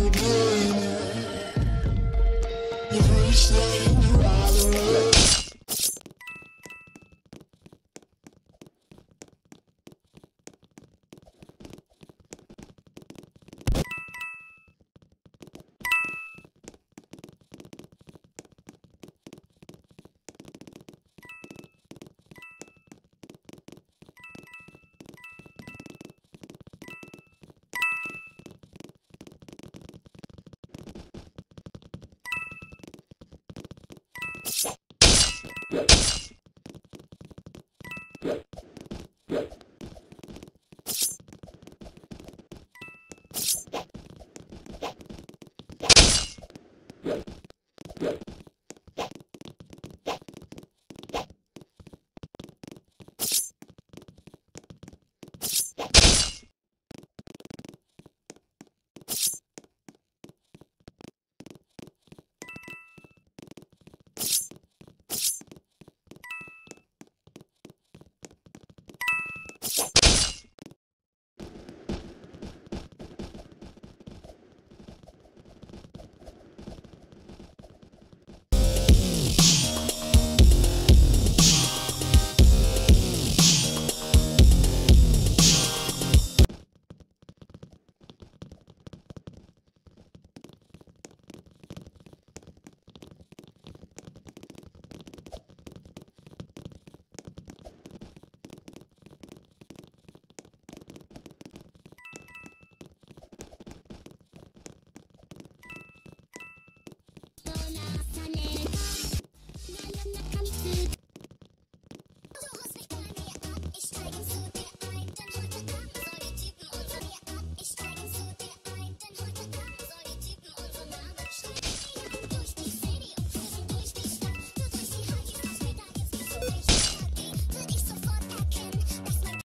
you dreaming. You've reached all alone. Yeah.